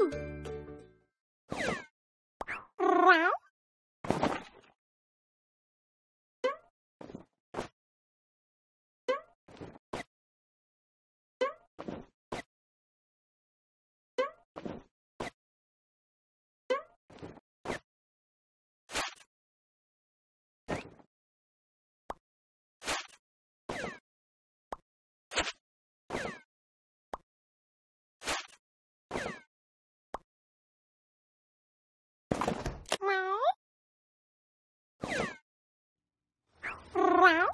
too. Meow.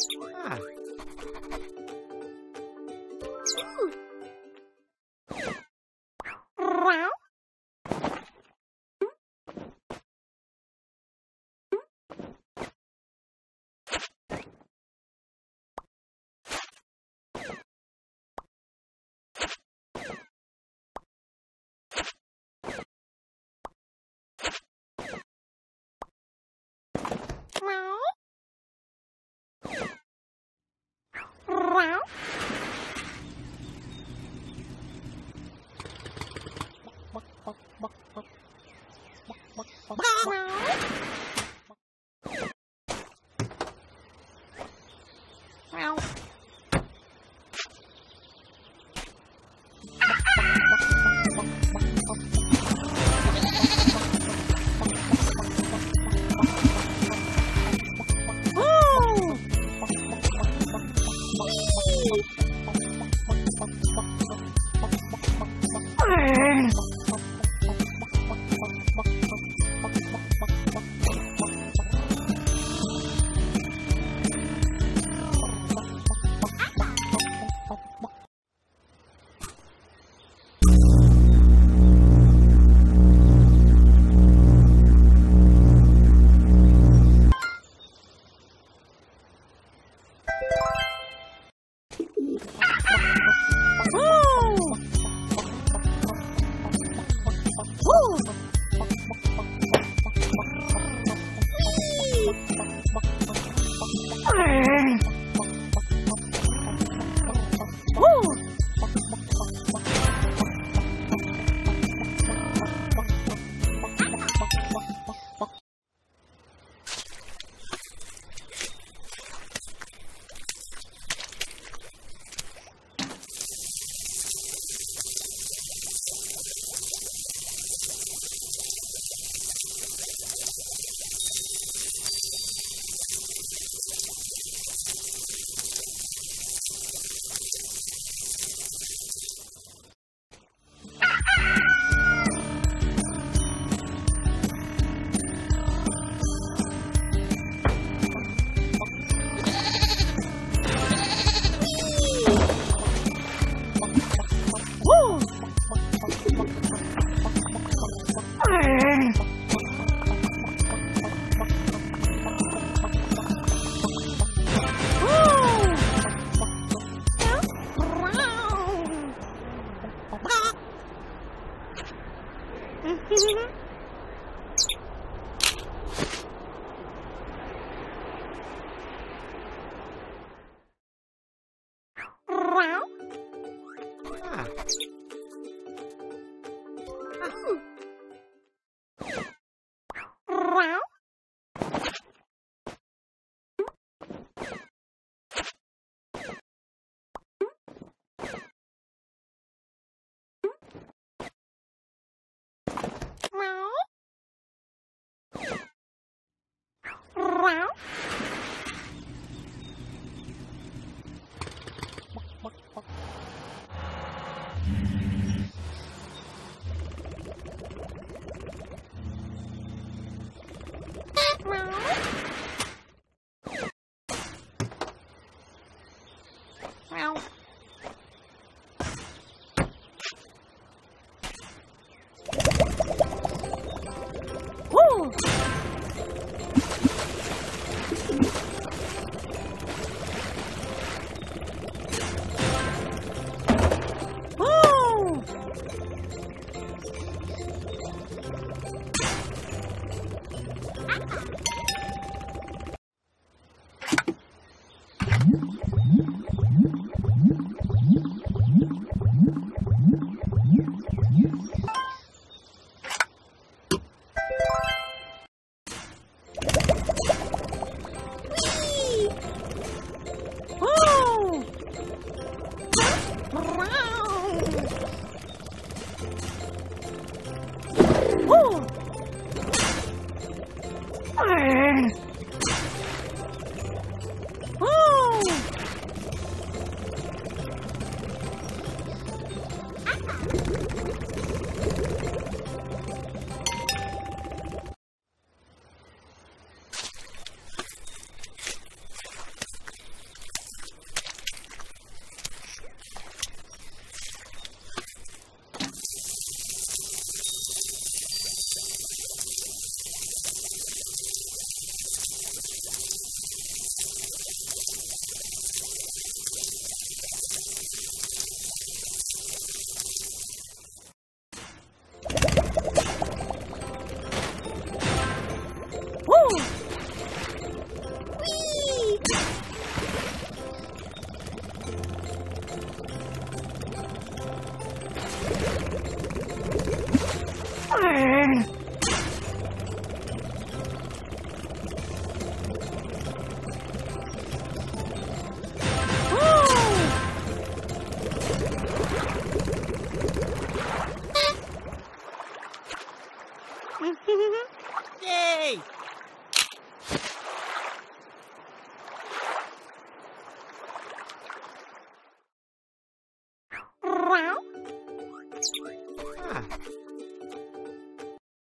Ah. Meow. Ugh. 嗯哼哼。Meow. Yay!